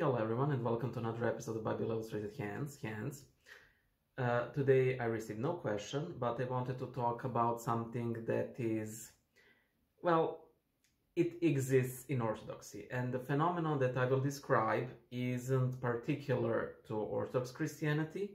Hello everyone and welcome to another episode of Bible Illustrated Hands. Hands. Uh, today I received no question, but I wanted to talk about something that is, well, it exists in Orthodoxy. And the phenomenon that I will describe isn't particular to Orthodox Christianity.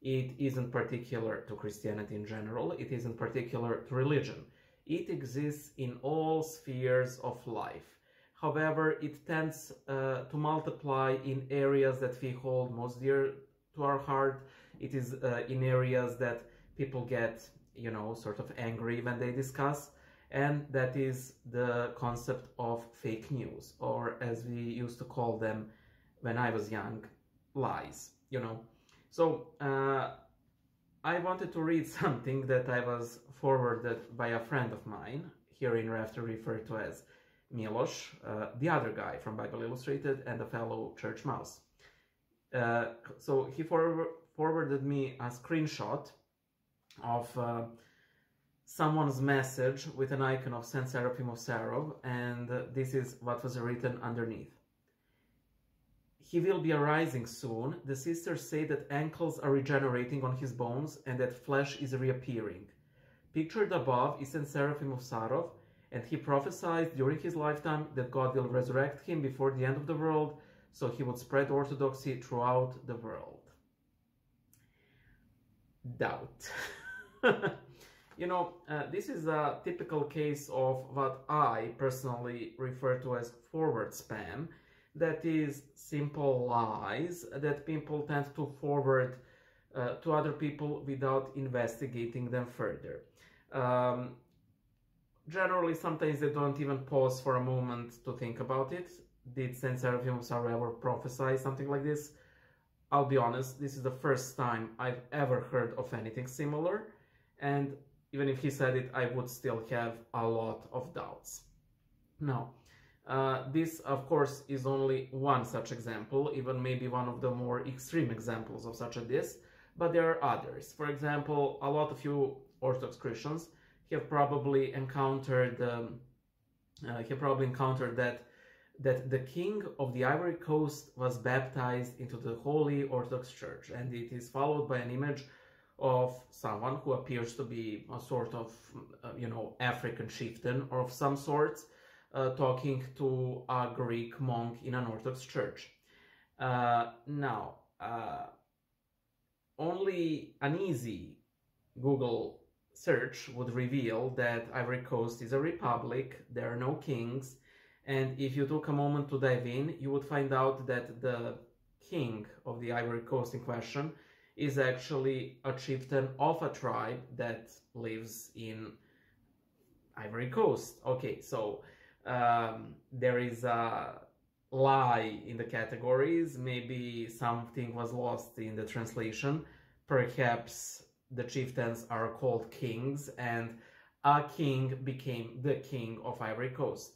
It isn't particular to Christianity in general. It isn't particular to religion. It exists in all spheres of life However, it tends uh, to multiply in areas that we hold most dear to our heart. It is uh, in areas that people get, you know, sort of angry when they discuss. And that is the concept of fake news, or as we used to call them when I was young, lies, you know. So, uh, I wanted to read something that I was forwarded by a friend of mine, hereafter referred to as Milos, uh, the other guy from Bible Illustrated, and a fellow church mouse. Uh, so he for forwarded me a screenshot of uh, someone's message with an icon of Saint Seraphim of Sarov, and this is what was written underneath. He will be arising soon. The sisters say that ankles are regenerating on his bones and that flesh is reappearing. Pictured above is Saint Seraphim of Sarov, and he prophesied during his lifetime that God will resurrect him before the end of the world, so he would spread orthodoxy throughout the world. Doubt. you know, uh, this is a typical case of what I personally refer to as forward spam. That is simple lies that people tend to forward uh, to other people without investigating them further. Um, generally sometimes they don't even pause for a moment to think about it. Did Saint Seraphim ever prophesy something like this? I'll be honest, this is the first time I've ever heard of anything similar, and even if he said it, I would still have a lot of doubts. Now, uh, this, of course, is only one such example, even maybe one of the more extreme examples of such a this, but there are others. For example, a lot of you Orthodox Christians have probably encountered um, uh, probably encountered that that the king of the Ivory Coast was baptized into the Holy Orthodox Church, and it is followed by an image of someone who appears to be a sort of, uh, you know, African chieftain or of some sort, uh, talking to a Greek monk in an Orthodox church. Uh, now, uh, only an easy Google search would reveal that Ivory Coast is a republic, there are no kings, and if you took a moment to dive in, you would find out that the king of the Ivory Coast in question is actually a chieftain of a tribe that lives in Ivory Coast. Okay, so um, there is a lie in the categories. Maybe something was lost in the translation. Perhaps the chieftains are called kings and a king became the king of Ivory Coast.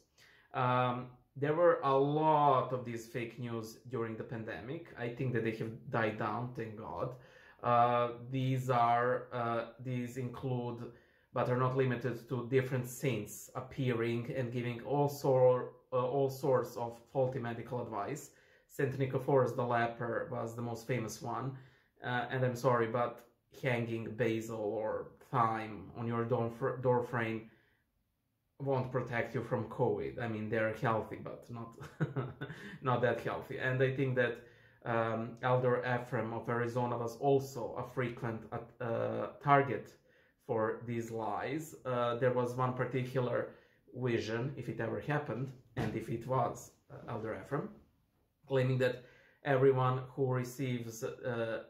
Um, there were a lot of these fake news during the pandemic. I think that they have died down, thank God. Uh, these are uh, these include, but are not limited to, different saints appearing and giving all sort uh, all sorts of faulty medical advice. Saint Nicephorus the leper was the most famous one, uh, and I'm sorry, but hanging basil or thyme on your door, frame won't protect you from COVID. I mean, they're healthy, but not not that healthy. And I think that um, Elder Ephraim of Arizona was also a frequent uh, target for these lies. Uh, there was one particular vision, if it ever happened, and if it was uh, Elder Ephraim, claiming that everyone who receives uh,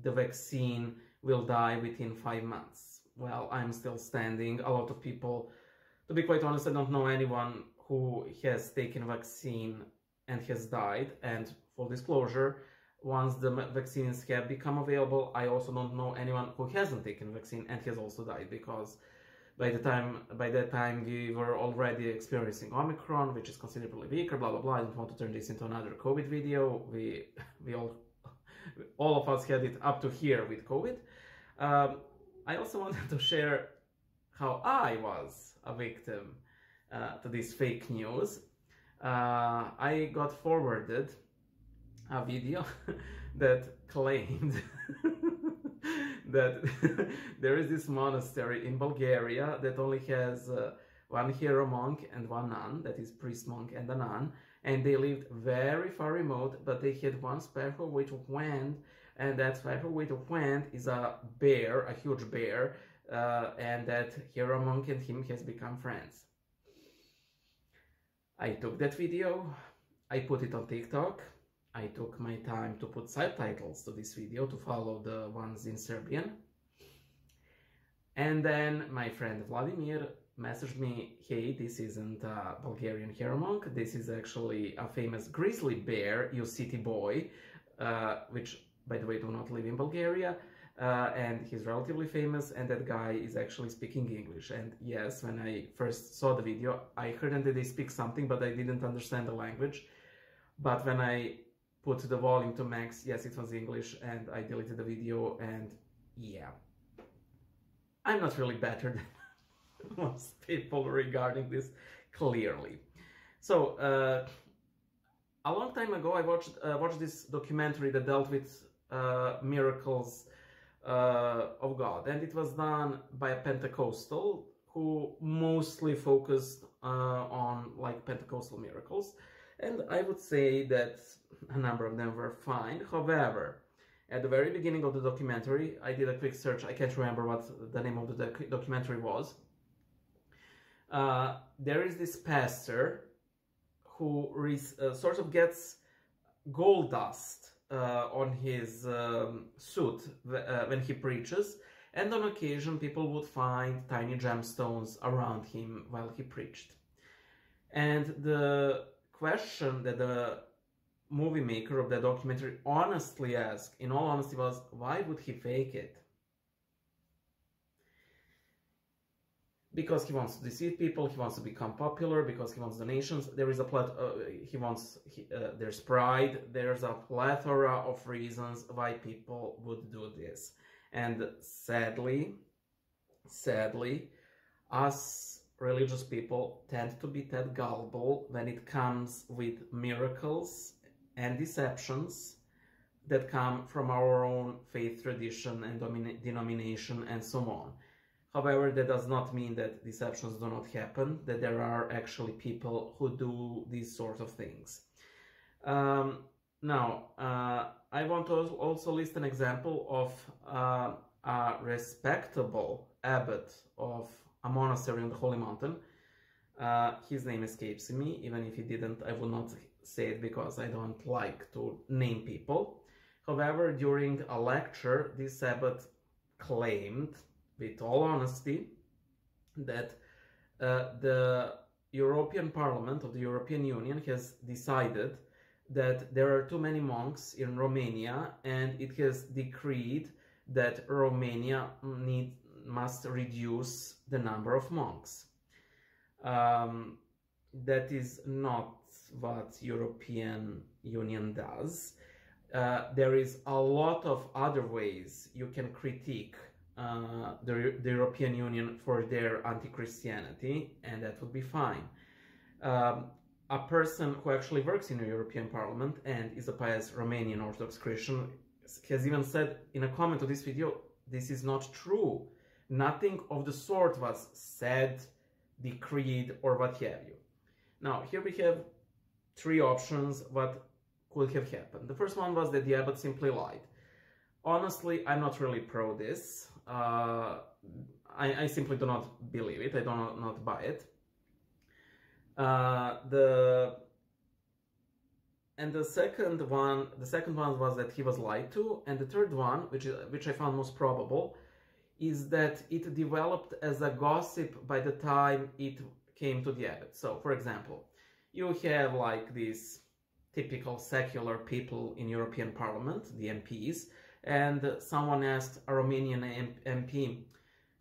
the vaccine will die within five months. Well, I'm still standing. A lot of people, to be quite honest, I don't know anyone who has taken a vaccine and has died. And full disclosure, once the vaccines have become available, I also don't know anyone who hasn't taken vaccine and has also died because by the time by that time we were already experiencing Omicron, which is considerably weaker, blah blah blah. I don't want to turn this into another COVID video. We we all all of us had it up to here with COVID. Um, I also wanted to share how I was a victim uh, to this fake news. Uh, I got forwarded a video that claimed that there is this monastery in Bulgaria that only has uh, one hieromonk and one nun, that is priest monk and a nun, and they lived very far remote, but they had one special way to went, and that special way to went is a bear, a huge bear, uh, and that hieromonk and him has become friends. I took that video, I put it on TikTok, I took my time to put subtitles to this video to follow the ones in Serbian. And then my friend Vladimir messaged me, hey, this isn't a Bulgarian hero monk, this is actually a famous grizzly bear, you city boy, uh, which, by the way, do not live in Bulgaria, uh, and he's relatively famous, and that guy is actually speaking English. And yes, when I first saw the video, I heard that they speak something, but I didn't understand the language. But when I put the volume to max, yes, it was English, and I deleted the video, and yeah. I'm not really better than most people regarding this, clearly. So, uh, a long time ago, I watched uh, watched this documentary that dealt with uh, miracles uh, of God, and it was done by a Pentecostal who mostly focused uh, on like Pentecostal miracles, and I would say that a number of them were fine. However, at the very beginning of the documentary, I did a quick search. I can't remember what the name of the doc documentary was. Uh, there is this pastor who uh, sort of gets gold dust uh, on his um, suit uh, when he preaches, and on occasion people would find tiny gemstones around him while he preached. And the question that the movie maker of the documentary honestly asked, in all honesty, was why would he fake it? Because he wants to deceive people, he wants to become popular, because he wants donations. There is a plat. Uh, he wants. He, uh, there's pride. There's a plethora of reasons why people would do this, and sadly, sadly, us religious people tend to be that gullible when it comes with miracles and deceptions that come from our own faith tradition and denomination and so on However, that does not mean that deceptions do not happen, that there are actually people who do these sort of things. Um, now, uh, I want to also list an example of uh, a respectable abbot of a monastery on the Holy Mountain. Uh, his name escapes me, even if he didn't, I would not say it because I don't like to name people. However, during a lecture, this abbot claimed with all honesty, that uh, the European Parliament of the European Union has decided that there are too many monks in Romania and it has decreed that Romania need, must reduce the number of monks. Um, that is not what European Union does. Uh, there is a lot of other ways you can critique uh, the, the, European Union for their anti-Christianity, and that would be fine. Um, a person who actually works in the European Parliament and is a pious Romanian Orthodox Christian has even said in a comment to this video, this is not true. Nothing of the sort was said, decreed, or what have you. Now, here we have three options what could have happened. The first one was that the abbot simply lied. Honestly, I'm not really pro this uh, I, I, simply do not believe it. I do not, not buy it. Uh, the and the second one, the second one was that he was lied to, and the third one, which is, which I found most probable, is that it developed as a gossip by the time it came to the abbot. So, for example, you have like these typical secular people in European Parliament, the MPs, and someone asked a Romanian MP,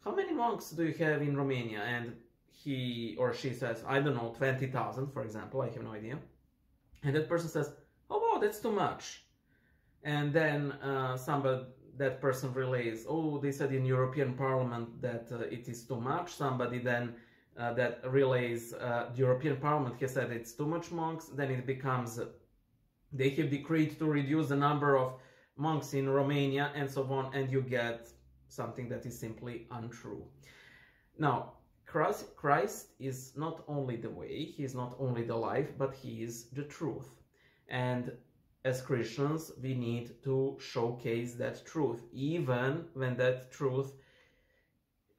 how many monks do you have in Romania? And he or she says, I don't know, 20,000, for example, I have no idea. And that person says, oh wow, that's too much. And then uh, somebody, that person relays, oh, they said in European Parliament that uh, it is too much. Somebody then uh, that relays uh, the European Parliament has said it's too much monks. Then it becomes they have decreed to reduce the number of monks in Romania and so on, and you get something that is simply untrue. Now, Christ, is not only the way, he is not only the life, but he is the truth. And as Christians, we need to showcase that truth, even when that truth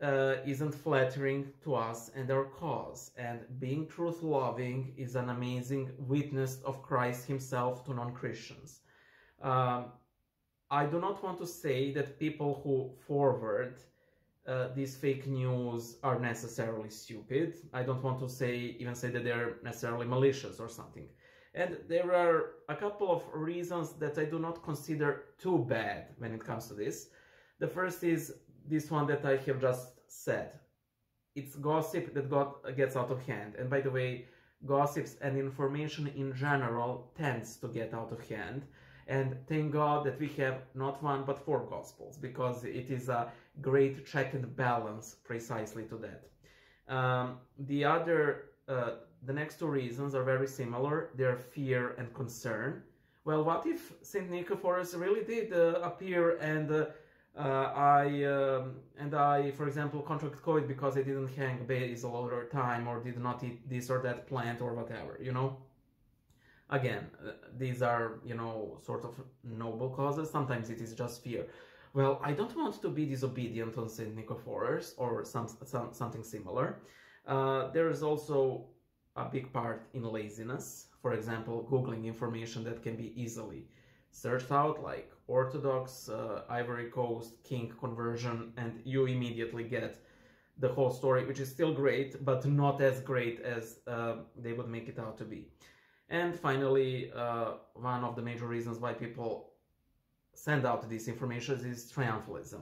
uh, isn't flattering to us and our cause. And being truth loving is an amazing witness of Christ Himself to non Christians. Um, I do not want to say that people who forward uh, these fake news are necessarily stupid. I don't want to say even say that they're necessarily malicious or something. And there are a couple of reasons that I do not consider too bad when it comes to this. The first is this one that I have just said. It's gossip that got, gets out of hand. And by the way, gossips and information in general tends to get out of hand. And thank God that we have not one but four gospels because it is a great check and balance precisely to that. Um, the other, uh, the next two reasons are very similar. They're fear and concern. Well, what if Saint Nicephorus really did uh, appear and uh, uh, I um, and I, for example, contracted COVID because I didn't hang basil all the time or did not eat this or that plant or whatever, you know? Again, uh, these are, you know, sort of noble causes. Sometimes it is just fear. Well, I don't want to be disobedient on St. Nicephorus or some, some, something similar. Uh, there is also a big part in laziness. For example, Googling information that can be easily searched out like Orthodox uh, Ivory Coast King conversion and you immediately get the whole story, which is still great, but not as great as uh, they would make it out to be. And finally, uh, one of the major reasons why people send out this information is triumphalism.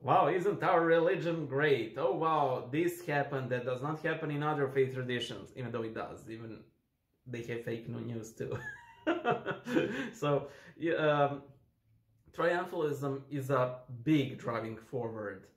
Wow, isn't our religion great? Oh wow, this happened that does not happen in other faith traditions, even though it does. Even they have fake news too. so, um, triumphalism is a big driving forward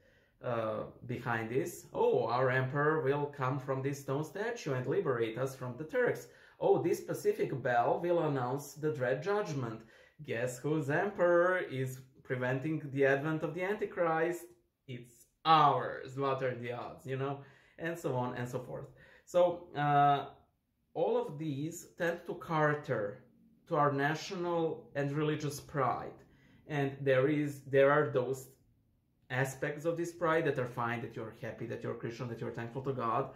uh, behind this. Oh, our emperor will come from this stone statue and liberate us from the Turks. Oh, this specific bell will announce the dread judgment. Guess whose emperor is preventing the advent of the Antichrist? It's ours. What are the odds, you know? And so on and so forth. So, uh, all of these tend to cater to our national and religious pride. And there is there are those aspects of this pride that are fine, that you're happy, that you're Christian, that you're thankful to God.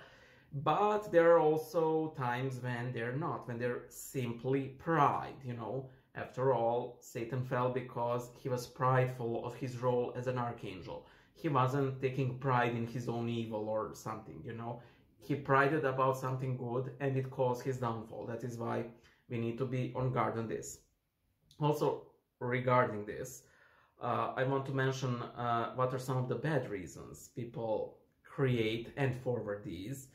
But there are also times when they're not, when they're simply pride, you know. After all, Satan fell because he was prideful of his role as an archangel. He wasn't taking pride in his own evil or something, you know. He prided about something good and it caused his downfall. That is why we need to be on guard on this. Also, regarding this, uh, I want to mention uh, what are some of the bad reasons people create and forward these.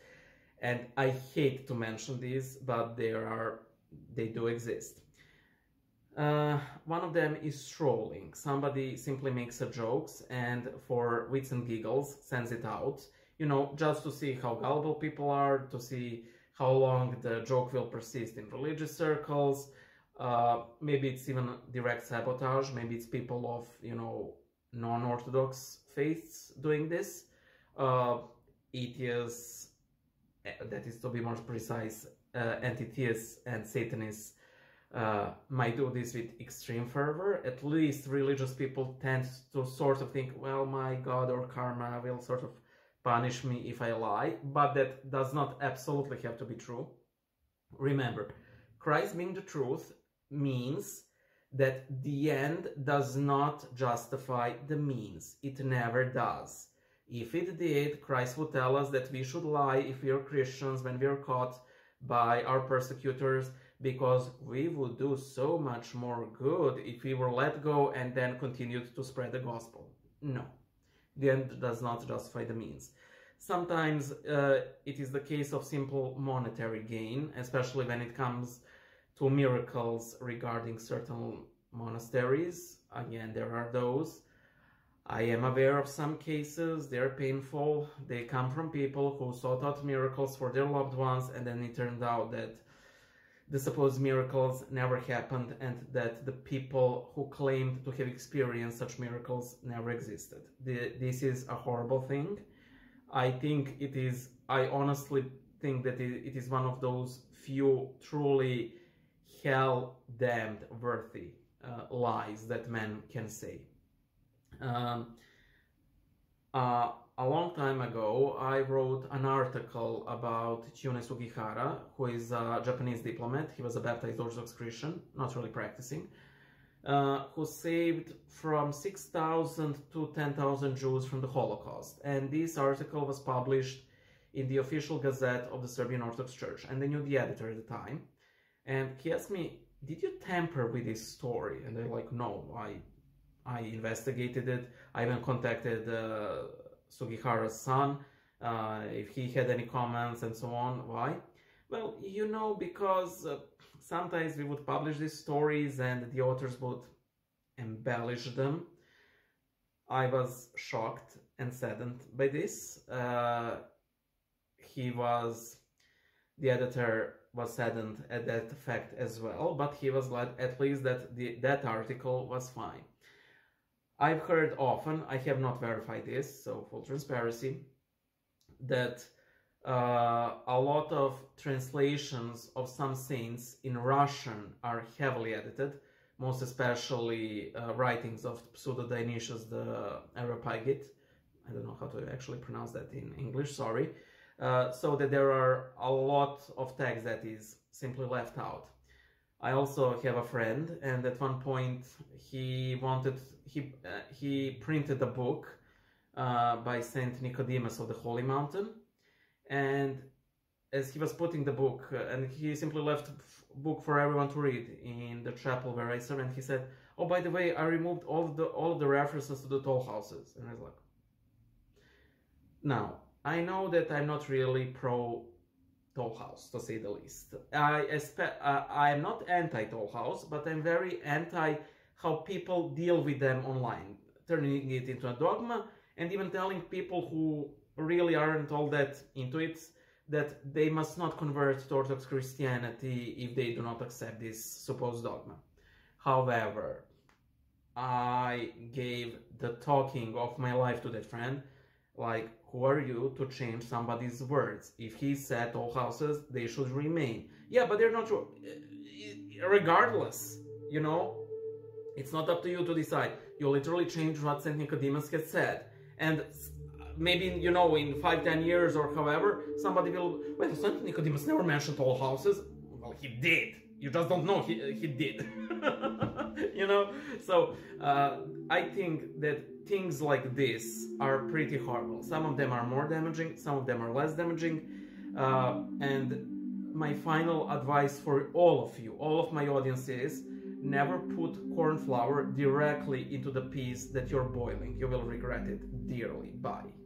And I hate to mention these, but there are, they do exist. Uh, one of them is trolling. Somebody simply makes a jokes and for wits and giggles sends it out, you know, just to see how gullible people are, to see how long the joke will persist in religious circles. Uh, maybe it's even direct sabotage. Maybe it's people of, you know, non-Orthodox faiths doing this. Uh, atheists, that is to be more precise, uh, anti-theists and Satanists uh, might do this with extreme fervor. At least religious people tend to sort of think, well, my God or karma will sort of punish me if I lie, but that does not absolutely have to be true. Remember, Christ being the truth means that the end does not justify the means. It never does. If it did, Christ would tell us that we should lie if we are Christians when we are caught by our persecutors because we would do so much more good if we were let go and then continued to spread the gospel. No, the end does not justify the means. Sometimes uh, it is the case of simple monetary gain, especially when it comes to miracles regarding certain monasteries. Again, there are those. I am aware of some cases, they're painful. They come from people who sought out miracles for their loved ones, and then it turned out that the supposed miracles never happened and that the people who claimed to have experienced such miracles never existed. The, this is a horrible thing. I think it is, I honestly think that it, it is one of those few truly hell damned worthy uh, lies that man can say. Um, uh, a long time ago, I wrote an article about Chiune Sugihara, who is a Japanese diplomat. He was a baptized Orthodox Christian, not really practicing, uh, who saved from 6,000 to 10,000 Jews from the Holocaust. And this article was published in the official gazette of the Serbian Orthodox Church. And I knew the editor at the time. And he asked me, did you tamper with this story? And I'm like, no, I, I investigated it. I even contacted uh, Sugihara's son, uh, if he had any comments and so on. Why? Well, you know, because uh, sometimes we would publish these stories and the authors would embellish them. I was shocked and saddened by this. Uh, he was, the editor was saddened at that fact as well, but he was glad at least that the, that article was fine. I've heard often, I have not verified this, so full transparency, that uh, a lot of translations of some saints in Russian are heavily edited, most especially uh, writings of Pseudo Dionysius the Areopagite. I don't know how to actually pronounce that in English, sorry. Uh, so that there are a lot of text that is simply left out. I also have a friend, and at one point he wanted he uh, he printed a book uh, by Saint Nicodemus of the Holy Mountain, and as he was putting the book, uh, and he simply left book for everyone to read in the chapel where I serve, and he said, "Oh, by the way, I removed all of the all of the references to the toll houses," and I was like, "Now I know that I'm not really pro Toll House, to say the least. I expect, uh, I am not anti Toll House, but I'm very anti how people deal with them online, turning it into a dogma and even telling people who really aren't all that into it that they must not convert to Orthodox Christianity if they do not accept this supposed dogma. However, I gave the talking of my life to that friend like, who are you to change somebody's words? If he said toll houses, they should remain. Yeah, but they're not true. Regardless, you know, it's not up to you to decide. You literally change what St. Nicodemus has said. And maybe, you know, in five, ten years or however, somebody will, well, St. Nicodemus never mentioned toll houses. Well, he did. You just don't know he, he did. you know? So, uh, I think that things like this are pretty horrible. Some of them are more damaging, some of them are less damaging. Uh, and my final advice for all of you, all of my audience is never put corn flour directly into the peas that you're boiling. You will regret it dearly. Bye.